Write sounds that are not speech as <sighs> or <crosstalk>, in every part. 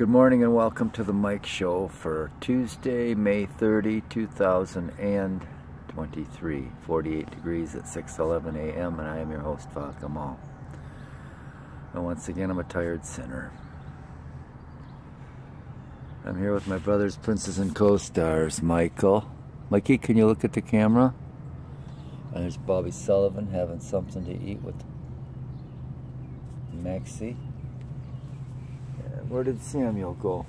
Good morning and welcome to the Mike Show for Tuesday, May 30, 2023. 48 degrees at 6.11 a.m. and I am your host, Fuh K'Hemawl. And once again, I'm a tired sinner. I'm here with my brothers, princes, and co-stars, Michael. Mikey, can you look at the camera? And there's Bobby Sullivan having something to eat with Maxie. Where did Samuel go?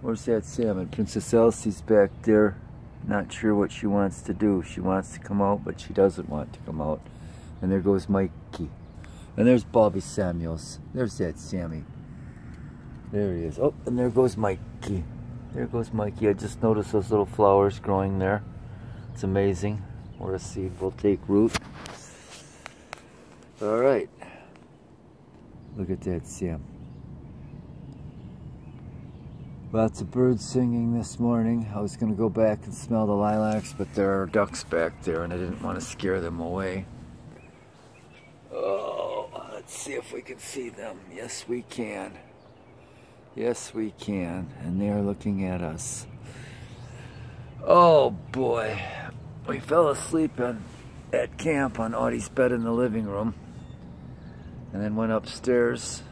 Where's that Salmon? Princess Elsie's back there. Not sure what she wants to do. She wants to come out, but she doesn't want to come out. And there goes Mikey. And there's Bobby Samuels. There's that Sammy. There he is. Oh, and there goes Mikey. There goes Mikey. I just noticed those little flowers growing there. It's amazing where a seed will take root. All right. Look at that, Sam. Lots of birds singing this morning. I was going to go back and smell the lilacs, but there are ducks back there, and I didn't want to scare them away. Oh, let's see if we can see them. Yes, we can. Yes, we can. And they are looking at us. Oh, boy. We fell asleep on, at camp on Audie's bed in the living room. And then went upstairs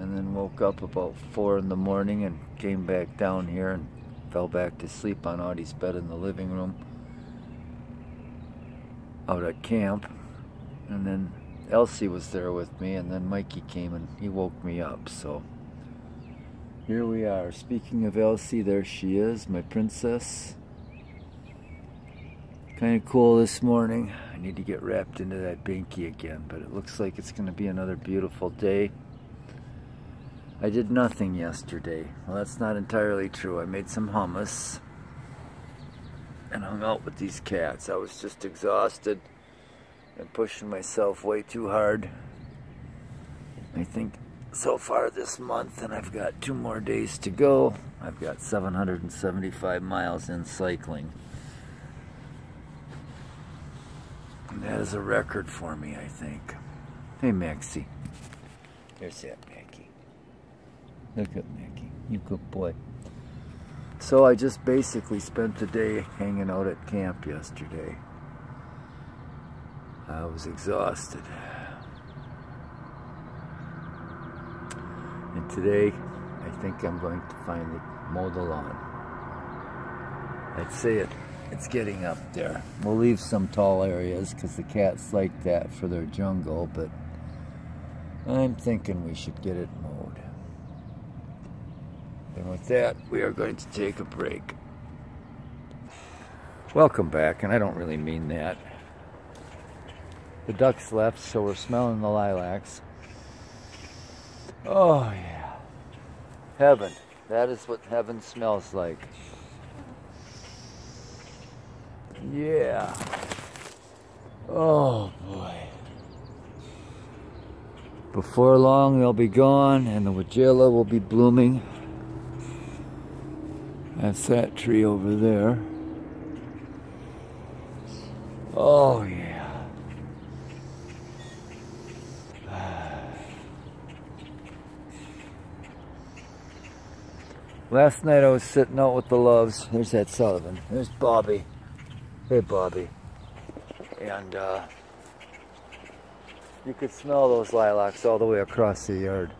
and then woke up about four in the morning and came back down here and fell back to sleep on Audie's bed in the living room. Out at camp. And then Elsie was there with me and then Mikey came and he woke me up so. Here we are. Speaking of Elsie there she is my princess. Kind of cool this morning. I need to get wrapped into that binky again but it looks like it's going to be another beautiful day I did nothing yesterday. Well, that's not entirely true. I made some hummus and hung out with these cats. I was just exhausted and pushing myself way too hard. I think so far this month, and I've got two more days to go. I've got 775 miles in cycling. And that is a record for me, I think. Hey, Maxie. There's that. Look at Mickey. You good boy. So I just basically spent the day hanging out at camp yesterday. I was exhausted. And today, I think I'm going to finally mow the lawn. I'd say it, it's getting up there. We'll leave some tall areas because the cats like that for their jungle, but I'm thinking we should get it mowed. And with that, we are going to take a break. Welcome back, and I don't really mean that. The ducks left, so we're smelling the lilacs. Oh, yeah. Heaven. That is what heaven smells like. Yeah. Oh, boy. Before long, they'll be gone, and the Weigela will be blooming. That's that tree over there. Oh, yeah. Last night I was sitting out with the loves. There's that Sullivan. There's Bobby. Hey, Bobby. And uh, you could smell those lilacs all the way across the yard.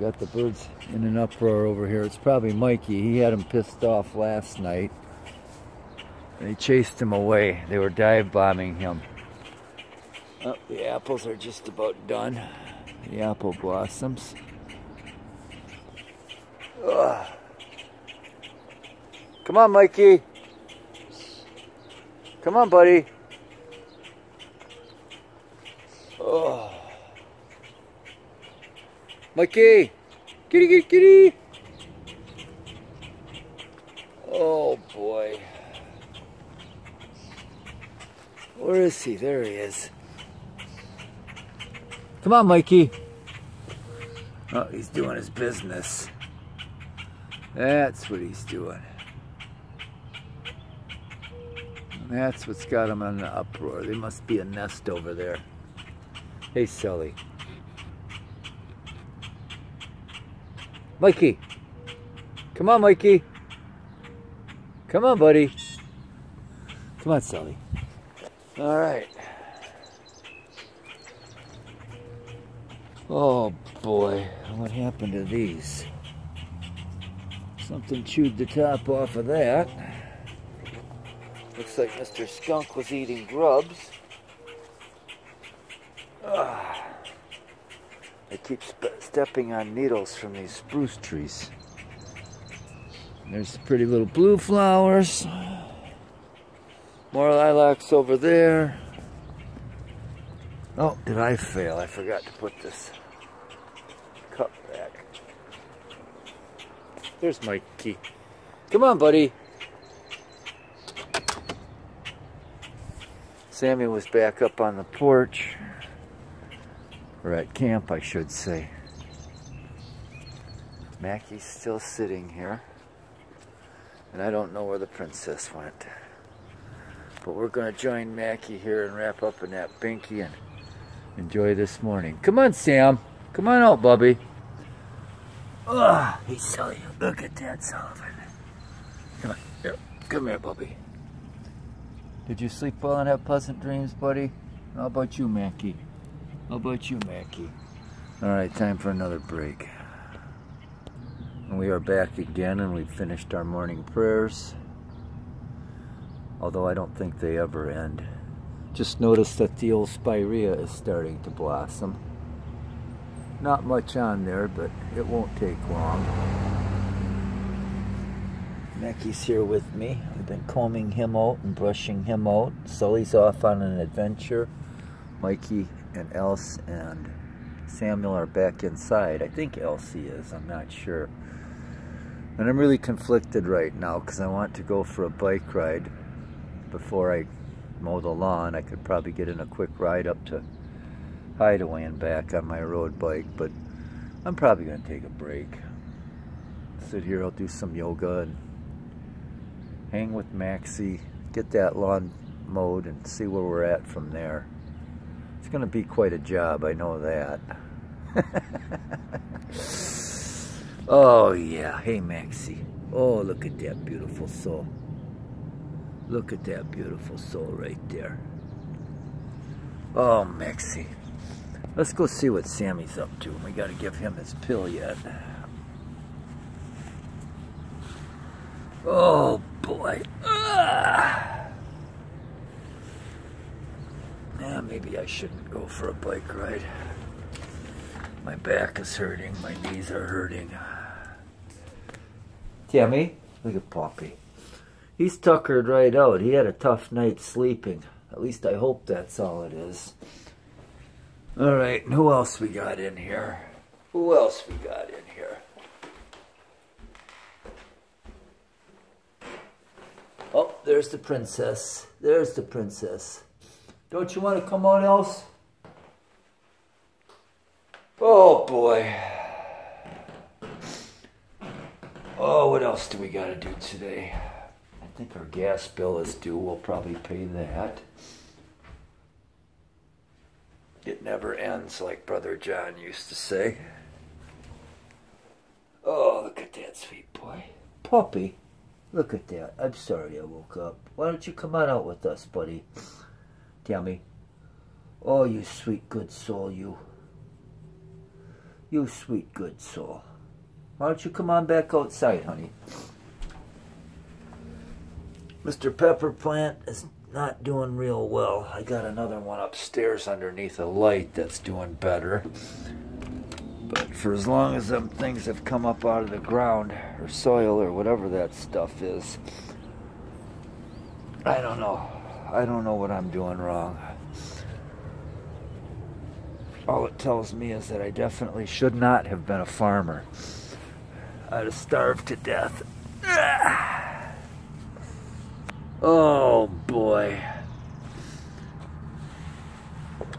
Got the birds in an uproar over here. It's probably Mikey. He had them pissed off last night. They chased him away. They were dive bombing him. Oh, the apples are just about done. The apple blossoms. Ugh. Come on, Mikey. Come on, buddy. Oh. Mikey! Kitty, kitty, kitty! Oh boy. Where is he? There he is. Come on, Mikey. Oh, he's doing his business. That's what he's doing. That's what's got him on the uproar. There must be a nest over there. Hey, Sully. Mikey. Come on, Mikey. Come on, buddy. Come on, Sully. All right. Oh boy, what happened to these? Something chewed the top off of that. Looks like Mr. Skunk was eating grubs. Ah. I keep stepping on needles from these spruce trees. There's the pretty little blue flowers. More lilacs over there. Oh, did I fail? I forgot to put this cup back. There's my key. Come on, buddy. Sammy was back up on the porch. Or at camp, I should say. Mackie's still sitting here. And I don't know where the princess went. But we're going to join Mackie here and wrap up in that binky and enjoy this morning. Come on, Sam. Come on out, Bubby. Oh, he's silly. Look at that, Sullivan. Come on. Here. Come here, Bubby. Did you sleep well and have pleasant dreams, buddy? How about you, Mackie? How about you, Mackie? All right, time for another break. And we are back again and we've finished our morning prayers. Although I don't think they ever end. Just noticed that the old spirea is starting to blossom. Not much on there, but it won't take long. Mackie's here with me. I've been combing him out and brushing him out. Sully's off on an adventure. Mikey and Else and Samuel are back inside. I think Elsie is, I'm not sure. And I'm really conflicted right now because I want to go for a bike ride before I mow the lawn. I could probably get in a quick ride up to Hideaway and back on my road bike, but I'm probably going to take a break. Sit here, I'll do some yoga and hang with Maxie, get that lawn mowed and see where we're at from there. It's going to be quite a job, I know that. <laughs> oh yeah, hey Maxie. Oh, look at that beautiful soul. Look at that beautiful soul right there. Oh, Maxie. Let's go see what Sammy's up to. We got to give him his pill yet. Oh, boy. Ah. Yeah, maybe I shouldn't go for a bike ride. My back is hurting. My knees are hurting. Tammy, look at Poppy. He's tuckered right out. He had a tough night sleeping. At least I hope that's all it is. All right, who else we got in here? Who else we got in here? Oh, there's the princess. There's the princess. Don't you want to come on, else? Oh, boy. Oh, what else do we got to do today? I think our gas bill is due. We'll probably pay that. It never ends, like Brother John used to say. Oh, look at that sweet boy. Poppy, look at that. I'm sorry I woke up. Why don't you come on out with us, buddy? Tell me. Oh, you sweet good soul, you. You sweet good soul. Why don't you come on back outside, honey? Mr. Pepper Plant is not doing real well. I got another one upstairs underneath a light that's doing better. But for as long as them things have come up out of the ground or soil or whatever that stuff is, I don't know. I don't know what I'm doing wrong. All it tells me is that I definitely should not have been a farmer. I'd have starved to death. <sighs> Oh boy.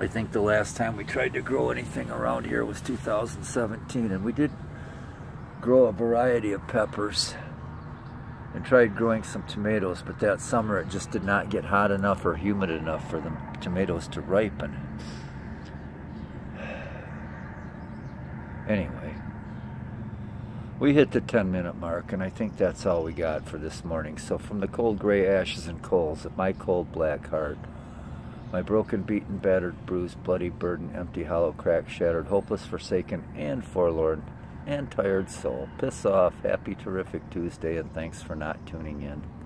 I think the last time we tried to grow anything around here was 2017 and we did grow a variety of peppers and tried growing some tomatoes but that summer it just did not get hot enough or humid enough for the tomatoes to ripen. Anyway, we hit the 10 minute mark, and I think that's all we got for this morning. So, from the cold gray ashes and coals of my cold black heart, my broken, beaten, battered, bruised, bloody, burdened, empty, hollow, cracked, shattered, hopeless, forsaken, and forlorn, and tired soul, piss off. Happy, terrific Tuesday, and thanks for not tuning in.